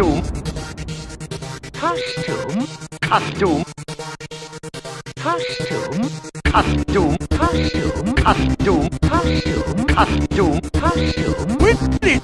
Costume. Costume. Costume. Costume. Costume. Costume. Costume. Costume. Costume. Costume. With this.